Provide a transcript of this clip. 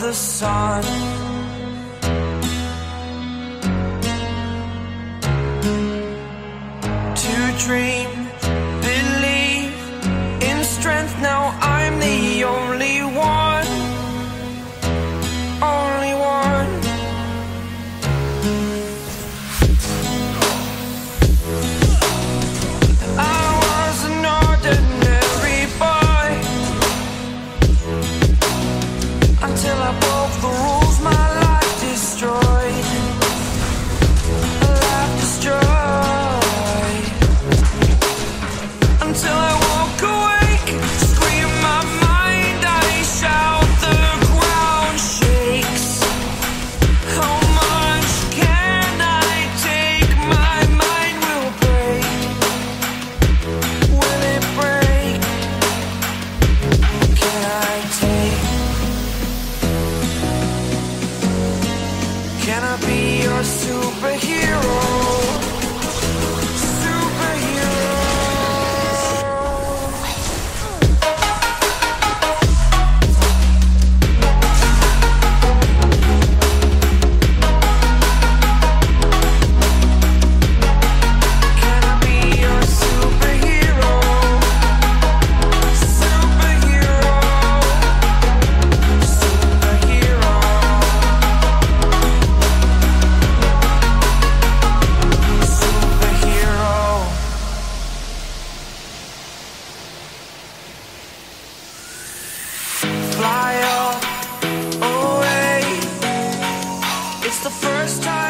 the sun. To dream off the road. be your superhero. It's the first time